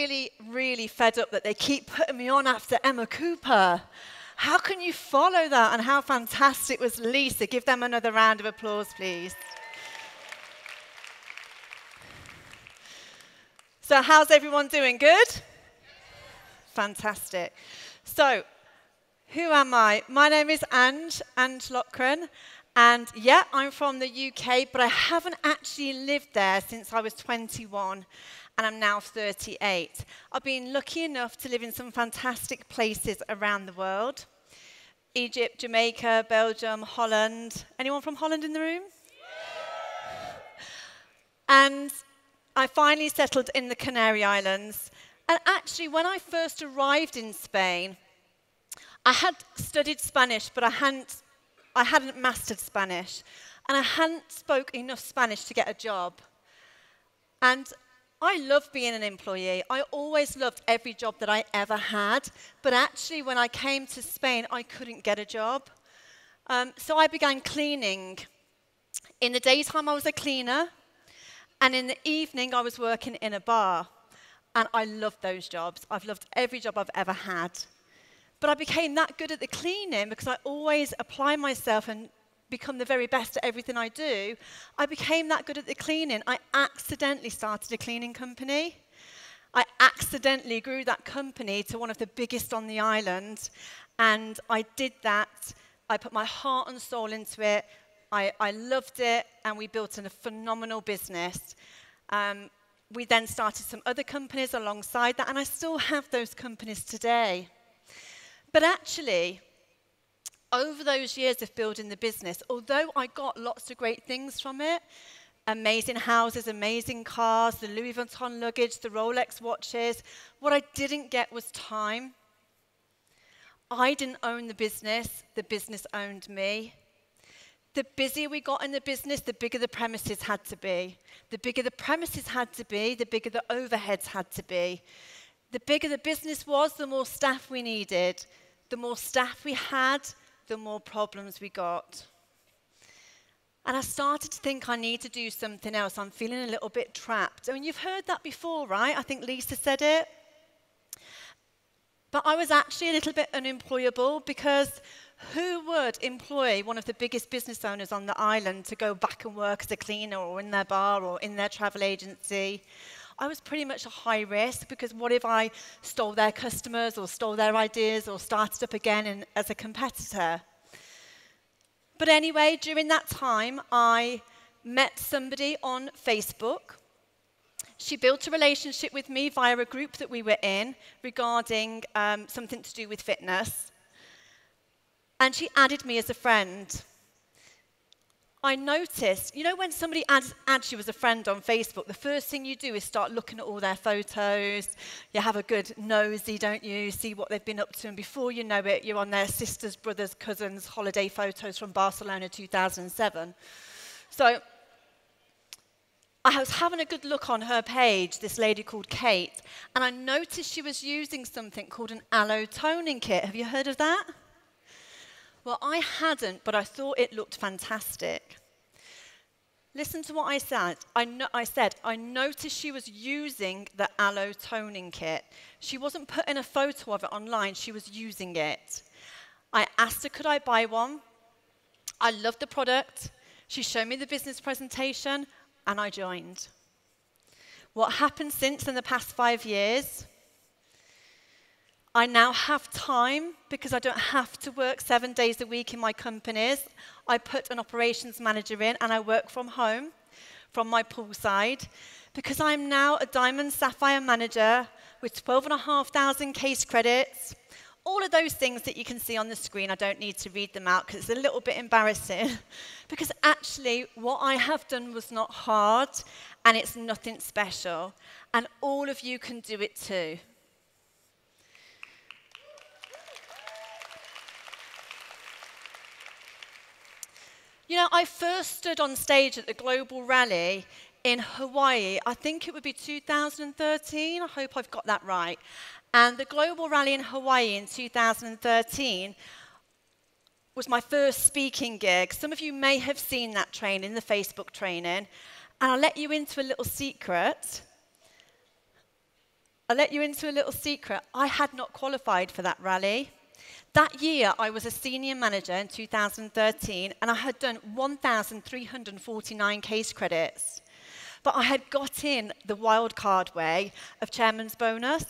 really, really fed up that they keep putting me on after Emma Cooper. How can you follow that? And how fantastic was Lisa? Give them another round of applause, please. So, how's everyone doing? Good? Fantastic. So, who am I? My name is Ange, Ange Loughran. And yeah, I'm from the UK, but I haven't actually lived there since I was 21 and I'm now 38. I've been lucky enough to live in some fantastic places around the world. Egypt, Jamaica, Belgium, Holland. Anyone from Holland in the room? And I finally settled in the Canary Islands. And actually, when I first arrived in Spain, I had studied Spanish, but I hadn't, I hadn't mastered Spanish. And I hadn't spoke enough Spanish to get a job. And I love being an employee. I always loved every job that I ever had. But actually, when I came to Spain, I couldn't get a job. Um, so I began cleaning. In the daytime, I was a cleaner. And in the evening, I was working in a bar. And I loved those jobs. I've loved every job I've ever had. But I became that good at the cleaning because I always apply myself and become the very best at everything I do. I became that good at the cleaning. I accidentally started a cleaning company. I accidentally grew that company to one of the biggest on the island. And I did that. I put my heart and soul into it. I, I loved it, and we built a phenomenal business. Um, we then started some other companies alongside that, and I still have those companies today. But actually, over those years of building the business, although I got lots of great things from it, amazing houses, amazing cars, the Louis Vuitton luggage, the Rolex watches, what I didn't get was time. I didn't own the business, the business owned me. The busier we got in the business, the bigger the premises had to be. The bigger the premises had to be, the bigger the overheads had to be. The bigger the business was, the more staff we needed. The more staff we had, the more problems we got. And I started to think I need to do something else. I'm feeling a little bit trapped. I mean, you've heard that before, right? I think Lisa said it. But I was actually a little bit unemployable because who would employ one of the biggest business owners on the island to go back and work as a cleaner or in their bar or in their travel agency? I was pretty much a high risk because what if I stole their customers or stole their ideas or started up again in, as a competitor? But anyway, during that time, I met somebody on Facebook. She built a relationship with me via a group that we were in regarding um, something to do with fitness. And she added me as a friend. I noticed, you know, when somebody adds, adds you as a friend on Facebook, the first thing you do is start looking at all their photos. You have a good nosy, don't you? See what they've been up to. And before you know it, you're on their sisters, brothers, cousins' holiday photos from Barcelona 2007. So I was having a good look on her page, this lady called Kate, and I noticed she was using something called an aloe toning kit. Have you heard of that? Well, I hadn't, but I thought it looked fantastic. Listen to what I said. I, no, I, said, I noticed she was using the aloe toning kit. She wasn't putting a photo of it online, she was using it. I asked her, could I buy one? I loved the product. She showed me the business presentation, and I joined. What happened since in the past five years? I now have time because I don't have to work seven days a week in my companies. I put an operations manager in and I work from home, from my poolside, because I'm now a Diamond Sapphire manager with 12,500 case credits. All of those things that you can see on the screen, I don't need to read them out because it's a little bit embarrassing. because actually, what I have done was not hard and it's nothing special. And all of you can do it too. You know, I first stood on stage at the Global Rally in Hawaii. I think it would be 2013. I hope I've got that right. And the Global Rally in Hawaii in 2013 was my first speaking gig. Some of you may have seen that training, the Facebook training. And I'll let you into a little secret. I'll let you into a little secret. I had not qualified for that rally. That year, I was a senior manager in 2013, and I had done 1,349 case credits. But I had got in the wildcard way of chairman's bonus,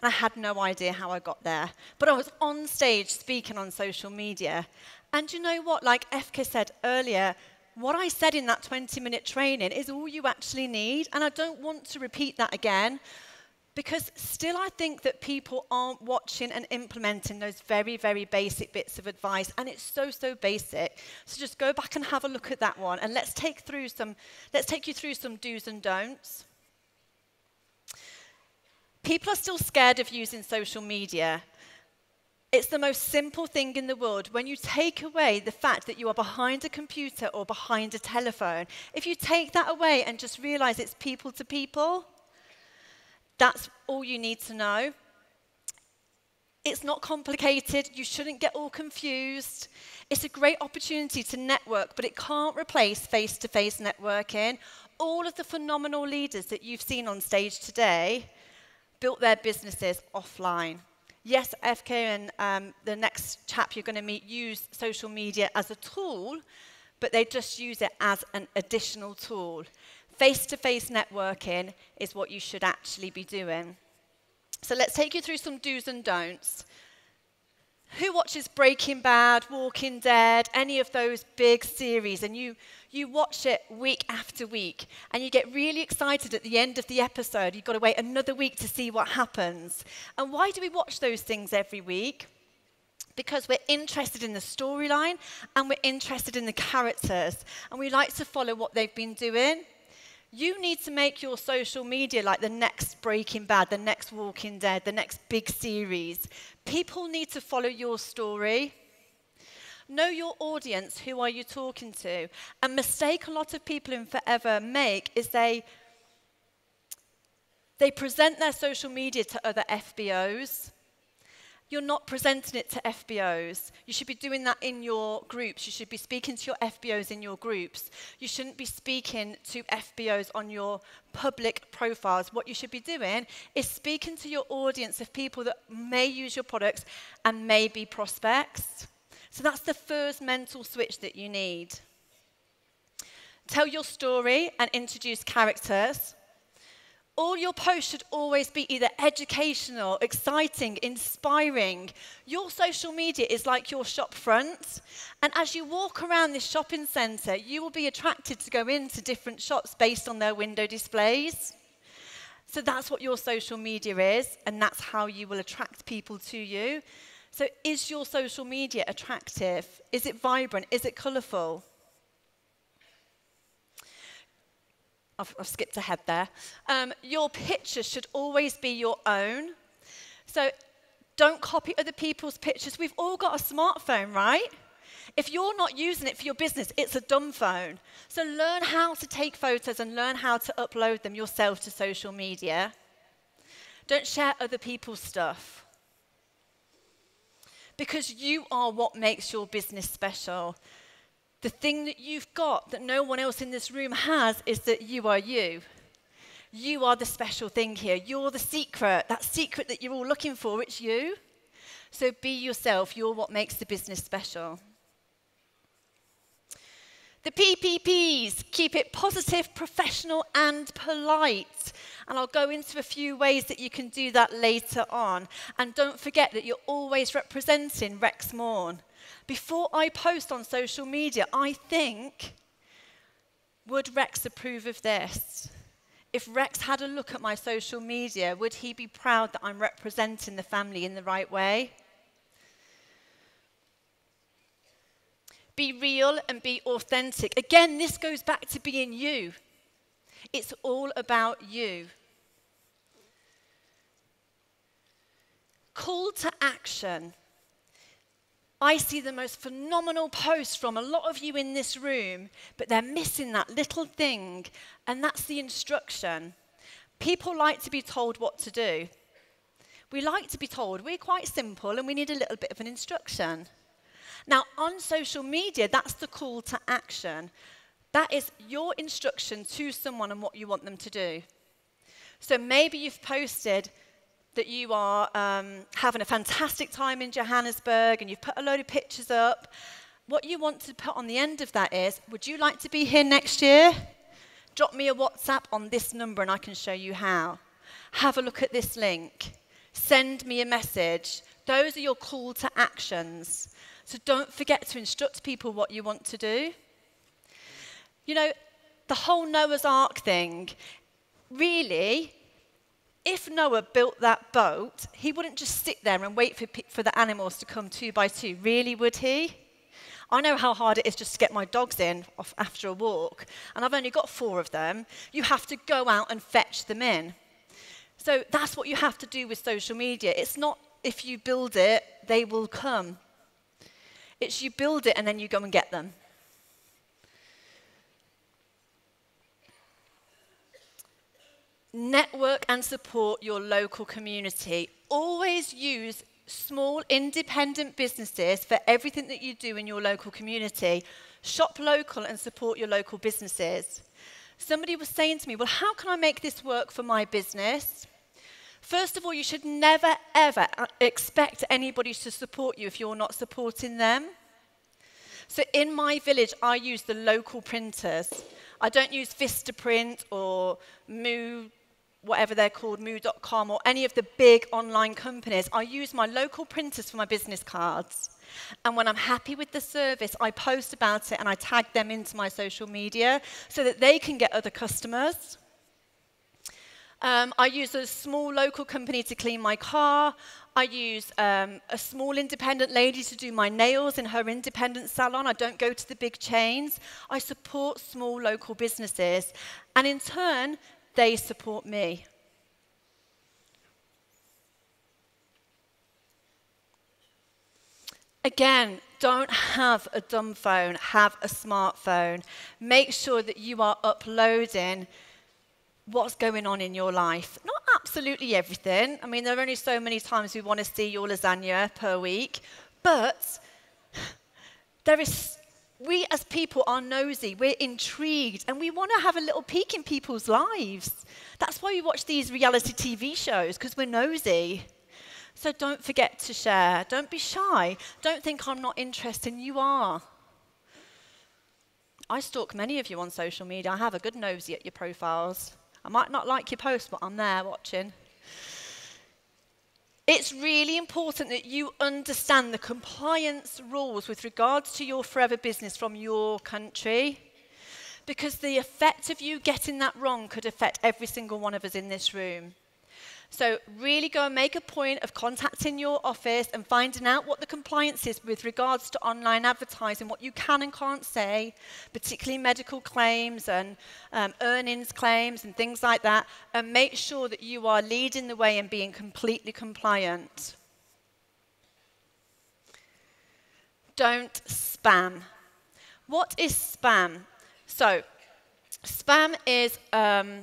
and I had no idea how I got there. But I was on stage speaking on social media. And you know what? Like FK said earlier, what I said in that 20 minute training is all you actually need. And I don't want to repeat that again because still I think that people aren't watching and implementing those very, very basic bits of advice. And it's so, so basic. So just go back and have a look at that one and let's take through some, let's take you through some do's and don'ts. People are still scared of using social media. It's the most simple thing in the world. When you take away the fact that you are behind a computer or behind a telephone, if you take that away and just realize it's people to people, that's all you need to know. It's not complicated. You shouldn't get all confused. It's a great opportunity to network, but it can't replace face to face networking. All of the phenomenal leaders that you've seen on stage today built their businesses offline. Yes, FK and um, the next chap you're going to meet use social media as a tool, but they just use it as an additional tool. Face to face networking is what you should actually be doing. So let's take you through some do's and don'ts. Who watches Breaking Bad, Walking Dead, any of those big series, and you, you watch it week after week, and you get really excited at the end of the episode? You've got to wait another week to see what happens. And why do we watch those things every week? Because we're interested in the storyline and we're interested in the characters, and we like to follow what they've been doing. You need to make your social media like the next Breaking Bad, the next Walking Dead, the next big series. People need to follow your story. Know your audience. Who are you talking to? A mistake a lot of people in Forever make is they they present their social media to other FBOs you're not presenting it to FBOs. You should be doing that in your groups. You should be speaking to your FBOs in your groups. You shouldn't be speaking to FBOs on your public profiles. What you should be doing is speaking to your audience of people that may use your products and may be prospects. So that's the first mental switch that you need. Tell your story and introduce characters all your posts should always be either educational, exciting, inspiring. Your social media is like your shop front. And as you walk around this shopping centre, you will be attracted to go into different shops based on their window displays. So that's what your social media is, and that's how you will attract people to you. So, is your social media attractive? Is it vibrant? Is it colourful? I've, I've skipped ahead there. Um, your pictures should always be your own. So don't copy other people's pictures. We've all got a smartphone, right? If you're not using it for your business, it's a dumb phone. So learn how to take photos and learn how to upload them yourself to social media. Don't share other people's stuff. Because you are what makes your business special. The thing that you've got that no one else in this room has is that you are you. You are the special thing here. You're the secret. That secret that you're all looking for, it's you. So be yourself. You're what makes the business special. The PPPs keep it positive, professional, and polite. And I'll go into a few ways that you can do that later on. And don't forget that you're always representing Rex Maughan. Before I post on social media, I think, would Rex approve of this? If Rex had a look at my social media, would he be proud that I'm representing the family in the right way? Be real and be authentic. Again, this goes back to being you. It's all about you. Call to action. I see the most phenomenal posts from a lot of you in this room, but they're missing that little thing, and that's the instruction. People like to be told what to do. We like to be told. We're quite simple and we need a little bit of an instruction. Now, on social media, that's the call to action. That is your instruction to someone and what you want them to do. So maybe you've posted that you are um, having a fantastic time in Johannesburg and you've put a load of pictures up. What you want to put on the end of that is, would you like to be here next year? Drop me a WhatsApp on this number and I can show you how. Have a look at this link. Send me a message. Those are your call to actions. So don't forget to instruct people what you want to do. You know, the whole Noah's Ark thing, really, if Noah built that boat, he wouldn't just sit there and wait for, for the animals to come two by two, really, would he? I know how hard it is just to get my dogs in after a walk, and I've only got four of them. You have to go out and fetch them in. So that's what you have to do with social media. It's not if you build it, they will come. It's you build it and then you go and get them. Network and support your local community. Always use small independent businesses for everything that you do in your local community. Shop local and support your local businesses. Somebody was saying to me, Well, how can I make this work for my business? First of all, you should never, ever uh, expect anybody to support you if you're not supporting them. So in my village, I use the local printers. I don't use Vistaprint or Moo, whatever they're called, Moo.com, or any of the big online companies. I use my local printers for my business cards. And when I'm happy with the service, I post about it and I tag them into my social media so that they can get other customers. Um, I use a small local company to clean my car. I use um, a small independent lady to do my nails in her independent salon. I don't go to the big chains. I support small local businesses. And in turn, they support me. Again, don't have a dumb phone, have a smartphone. Make sure that you are uploading what's going on in your life. Not absolutely everything. I mean, there are only so many times we want to see your lasagna per week, but there is we as people are nosy, we're intrigued, and we want to have a little peek in people's lives. That's why we watch these reality TV shows, because we're nosy. So don't forget to share. Don't be shy. Don't think I'm not interested. You are. I stalk many of you on social media. I have a good nosy at your profiles. I might not like your post, but I'm there watching. It's really important that you understand the compliance rules with regards to your forever business from your country because the effect of you getting that wrong could affect every single one of us in this room. So really go and make a point of contacting your office and finding out what the compliance is with regards to online advertising, what you can and can't say, particularly medical claims and um, earnings claims and things like that, and make sure that you are leading the way and being completely compliant. Don't spam. What is spam? So, spam is um,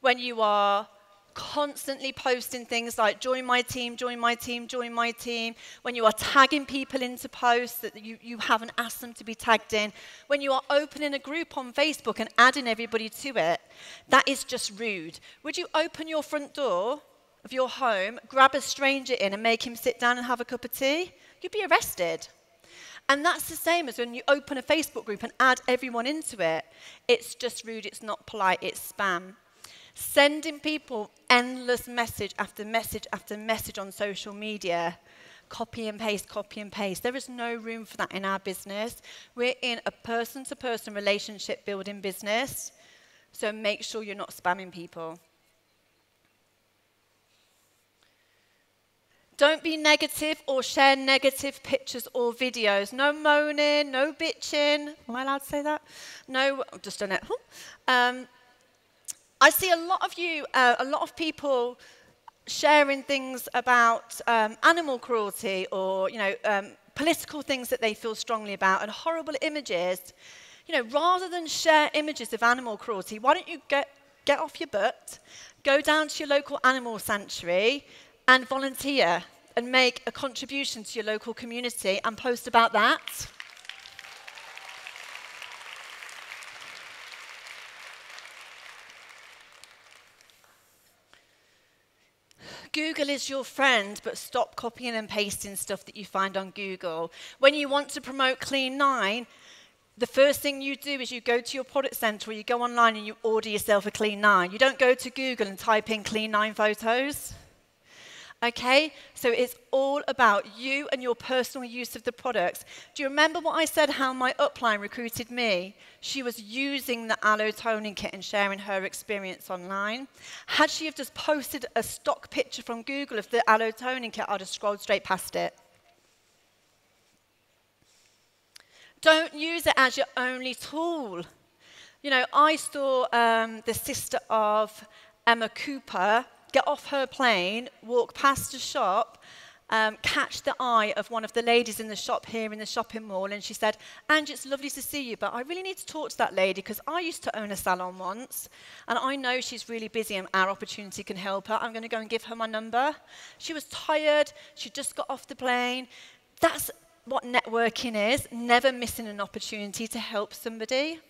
when you are constantly posting things like join my team, join my team, join my team, when you are tagging people into posts that you, you haven't asked them to be tagged in, when you are opening a group on Facebook and adding everybody to it, that is just rude. Would you open your front door of your home, grab a stranger in and make him sit down and have a cup of tea? You'd be arrested. And that's the same as when you open a Facebook group and add everyone into it. It's just rude, it's not polite, it's spam sending people endless message after message after message on social media. Copy and paste, copy and paste. There is no room for that in our business. We're in a person to person relationship building business. So make sure you're not spamming people. Don't be negative or share negative pictures or videos. No moaning, no bitching. Am I allowed to say that? No, I've just done it. Um, I see a lot of you, uh, a lot of people sharing things about um, animal cruelty or, you know, um, political things that they feel strongly about and horrible images. You know, rather than share images of animal cruelty, why don't you get, get off your butt, go down to your local animal sanctuary and volunteer and make a contribution to your local community and post about that? Google is your friend, but stop copying and pasting stuff that you find on Google. When you want to promote Clean 9, the first thing you do is you go to your product center or you go online and you order yourself a Clean 9. You don't go to Google and type in Clean 9 photos. Okay? So it's all about you and your personal use of the products. Do you remember what I said how my upline recruited me? She was using the aloe toning kit and sharing her experience online. Had she have just posted a stock picture from Google of the aloe toning kit, I'd have scrolled straight past it. Don't use it as your only tool. You know, I saw um, the sister of Emma Cooper get off her plane, walk past a shop, um, catch the eye of one of the ladies in the shop here in the shopping mall, and she said, Angie, it's lovely to see you, but I really need to talk to that lady because I used to own a salon once, and I know she's really busy and our opportunity can help her. I'm going to go and give her my number. She was tired, she just got off the plane. That's what networking is never missing an opportunity to help somebody.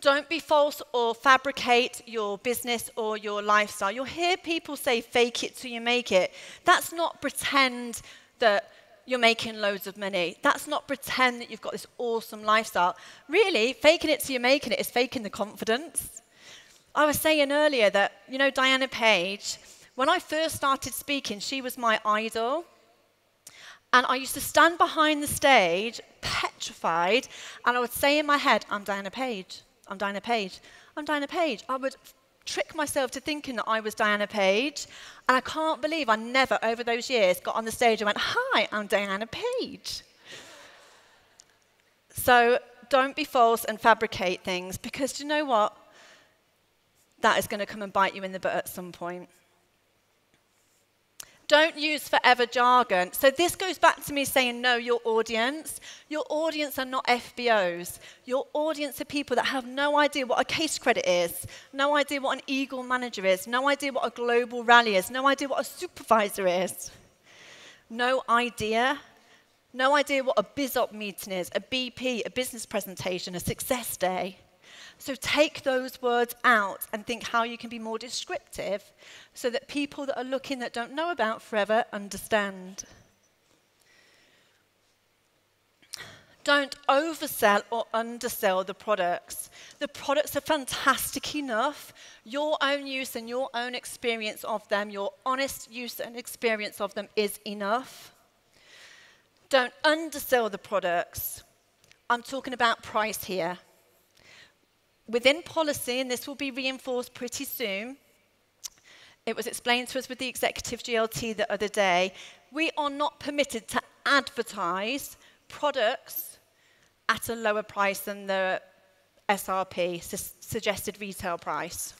Don't be false or fabricate your business or your lifestyle. You'll hear people say, fake it till you make it. That's not pretend that you're making loads of money. That's not pretend that you've got this awesome lifestyle. Really, faking it till you're making it is faking the confidence. I was saying earlier that, you know, Diana Page, when I first started speaking, she was my idol. And I used to stand behind the stage, petrified, and I would say in my head, I'm Diana Page. I'm Diana Page. I'm Diana Page. I would trick myself to thinking that I was Diana Page. And I can't believe I never, over those years, got on the stage and went, Hi, I'm Diana Page. So don't be false and fabricate things because do you know what? That is going to come and bite you in the butt at some point. Don't use forever jargon. So this goes back to me saying, know your audience. Your audience are not FBOs. Your audience are people that have no idea what a case credit is, no idea what an Eagle manager is, no idea what a global rally is, no idea what a supervisor is. No idea. No idea what a BizOp meeting is, a BP, a business presentation, a success day. So take those words out and think how you can be more descriptive so that people that are looking that don't know about forever understand. Don't oversell or undersell the products. The products are fantastic enough. Your own use and your own experience of them, your honest use and experience of them is enough. Don't undersell the products. I'm talking about price here within policy, and this will be reinforced pretty soon, it was explained to us with the executive GLT the other day, we are not permitted to advertise products at a lower price than the SRP, su suggested retail price.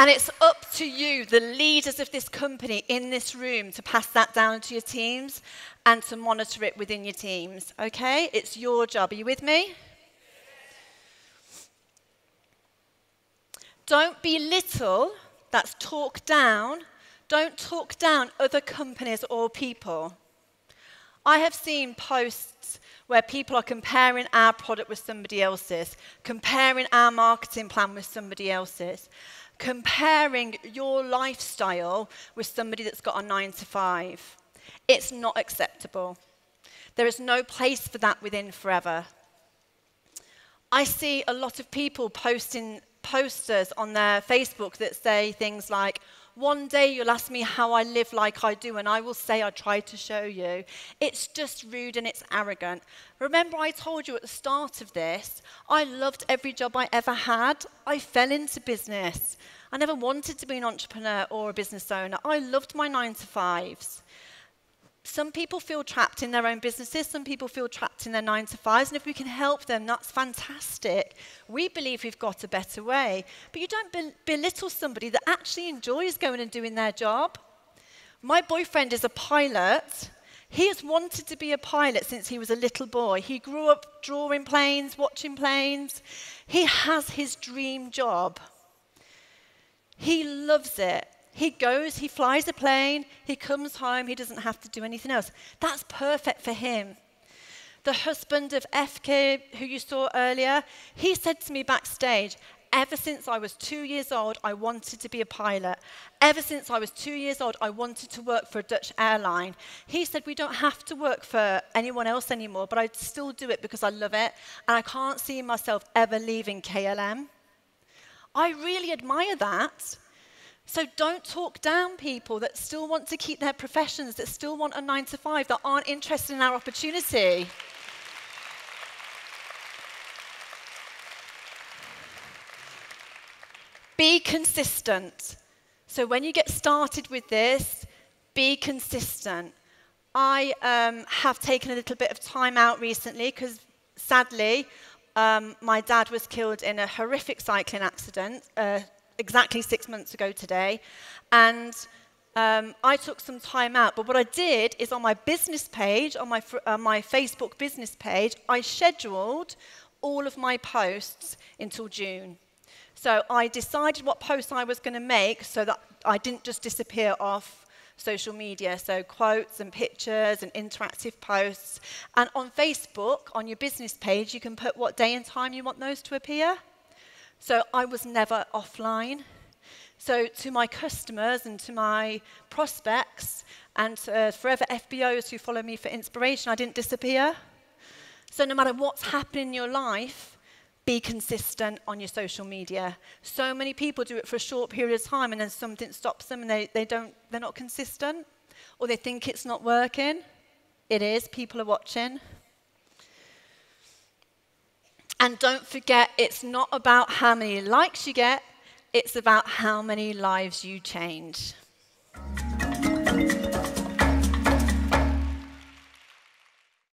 And it's up to you, the leaders of this company in this room, to pass that down to your teams and to monitor it within your teams. Okay? It's your job. Are you with me? Don't belittle, that's talk down. Don't talk down other companies or people. I have seen posts where people are comparing our product with somebody else's, comparing our marketing plan with somebody else's comparing your lifestyle with somebody that's got a nine to five. It's not acceptable. There is no place for that within forever. I see a lot of people posting posters on their Facebook that say things like, one day you'll ask me how I live like I do, and I will say I tried to show you. It's just rude and it's arrogant. Remember, I told you at the start of this, I loved every job I ever had. I fell into business. I never wanted to be an entrepreneur or a business owner. I loved my nine to fives. Some people feel trapped in their own businesses, some people feel trapped in their nine to fives, and if we can help them, that's fantastic. We believe we've got a better way. But you don't be belittle somebody that actually enjoys going and doing their job. My boyfriend is a pilot. He has wanted to be a pilot since he was a little boy. He grew up drawing planes, watching planes. He has his dream job. He loves it. He goes, he flies a plane, he comes home, he doesn't have to do anything else. That's perfect for him. The husband of FK, who you saw earlier, he said to me backstage, Ever since I was two years old, I wanted to be a pilot. Ever since I was two years old, I wanted to work for a Dutch airline. He said, We don't have to work for anyone else anymore, but I'd still do it because I love it, and I can't see myself ever leaving KLM. I really admire that. So don't talk down people that still want to keep their professions, that still want a nine to five, that aren't interested in our opportunity. Be consistent. So when you get started with this, be consistent. I um, have taken a little bit of time out recently because sadly, um, my dad was killed in a horrific cycling accident uh, exactly six months ago today. And um, I took some time out. But what I did is on my business page, on my, uh, my Facebook business page, I scheduled all of my posts until June. So I decided what posts I was going to make so that I didn't just disappear off social media. So quotes and pictures and interactive posts. And on Facebook, on your business page, you can put what day and time you want those to appear. So I was never offline. So to my customers and to my prospects and uh, forever FBOs who follow me for inspiration, I didn't disappear. So no matter what's happening in your life, be consistent on your social media. So many people do it for a short period of time and then something stops them and they, they don't, they're not consistent or they think it's not working. It is, people are watching. And don't forget, it's not about how many likes you get, it's about how many lives you change.